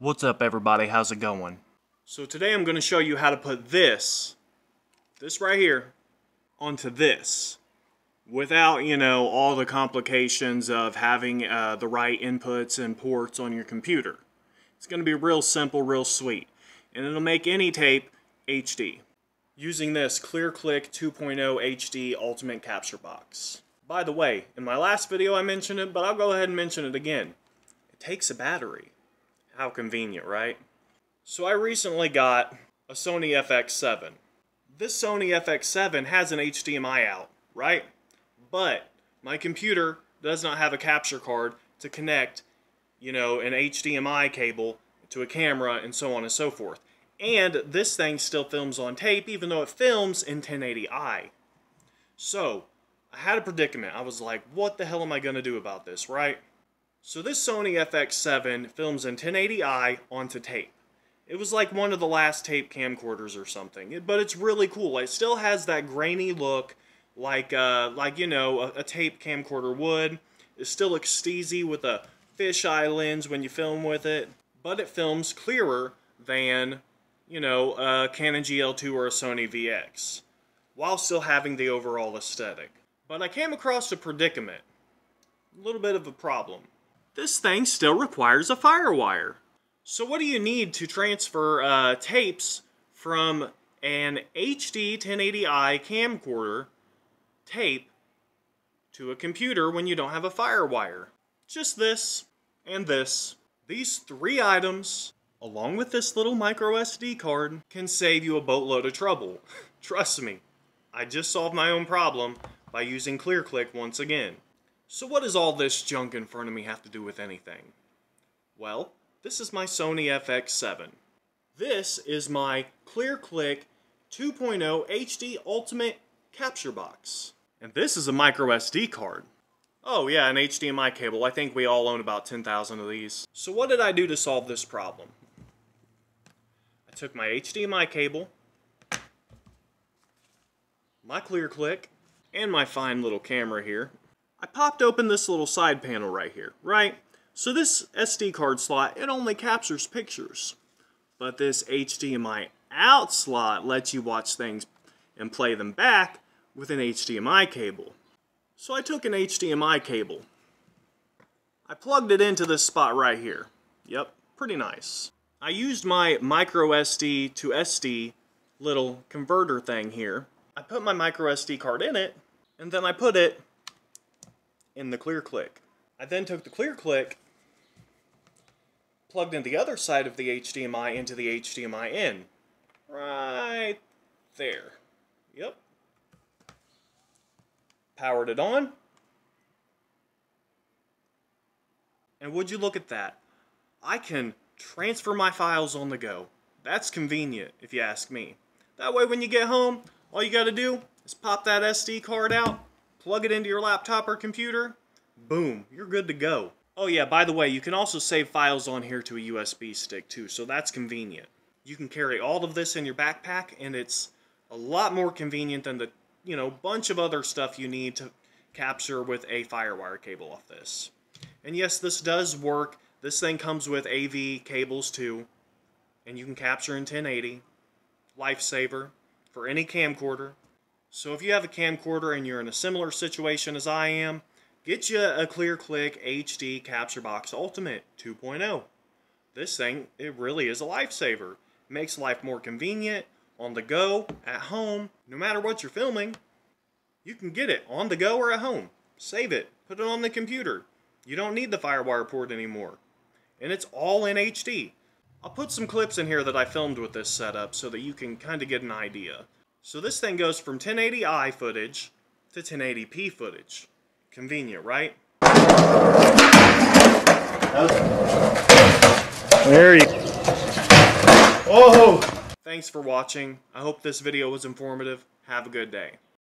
What's up everybody, how's it going? So today I'm going to show you how to put this, this right here, onto this. Without, you know, all the complications of having uh, the right inputs and ports on your computer. It's going to be real simple, real sweet. And it'll make any tape HD. Using this ClearClick 2.0 HD Ultimate Capture Box. By the way, in my last video I mentioned it, but I'll go ahead and mention it again. It takes a battery. How convenient, right? So I recently got a Sony FX7. This Sony FX7 has an HDMI out, right? But my computer does not have a capture card to connect, you know, an HDMI cable to a camera and so on and so forth. And this thing still films on tape even though it films in 1080i. So, I had a predicament. I was like, what the hell am I going to do about this, right? So this Sony FX7 films in 1080i onto tape. It was like one of the last tape camcorders or something, but it's really cool. It still has that grainy look like, uh, like you know, a, a tape camcorder would. It still looks steezy with a fisheye lens when you film with it, but it films clearer than, you know, a Canon GL2 or a Sony VX, while still having the overall aesthetic. But I came across a predicament, a little bit of a problem this thing still requires a FireWire. So what do you need to transfer uh, tapes from an HD 1080i camcorder tape to a computer when you don't have a FireWire? Just this and this. These three items, along with this little micro SD card, can save you a boatload of trouble. Trust me, I just solved my own problem by using ClearClick once again. So what does all this junk in front of me have to do with anything? Well, this is my Sony FX7. This is my ClearClick 2.0 HD Ultimate Capture Box. And this is a micro SD card. Oh yeah, an HDMI cable. I think we all own about 10,000 of these. So what did I do to solve this problem? I took my HDMI cable, my ClearClick, and my fine little camera here, I popped open this little side panel right here, right? So this SD card slot, it only captures pictures. But this HDMI out slot lets you watch things and play them back with an HDMI cable. So I took an HDMI cable. I plugged it into this spot right here. Yep, pretty nice. I used my micro SD to SD little converter thing here. I put my micro SD card in it, and then I put it in the ClearClick. I then took the ClearClick, plugged in the other side of the HDMI into the HDMI in. Right there. Yep. Powered it on. And would you look at that? I can transfer my files on the go. That's convenient, if you ask me. That way when you get home, all you gotta do is pop that SD card out, plug it into your laptop or computer, boom, you're good to go. Oh yeah, by the way, you can also save files on here to a USB stick too, so that's convenient. You can carry all of this in your backpack, and it's a lot more convenient than the, you know, bunch of other stuff you need to capture with a FireWire cable off this. And yes, this does work. This thing comes with AV cables too, and you can capture in 1080. Lifesaver for any camcorder. So if you have a camcorder and you're in a similar situation as I am, get you a ClearClick HD Capture Box Ultimate 2.0. This thing, it really is a lifesaver. makes life more convenient, on the go, at home, no matter what you're filming. You can get it on the go or at home. Save it, put it on the computer. You don't need the FireWire port anymore. And it's all in HD. I'll put some clips in here that I filmed with this setup so that you can kind of get an idea. So this thing goes from 1080i footage to 1080p footage. Convenient, right? There you Oh! Thanks for watching. I hope this video was informative. Have a good day.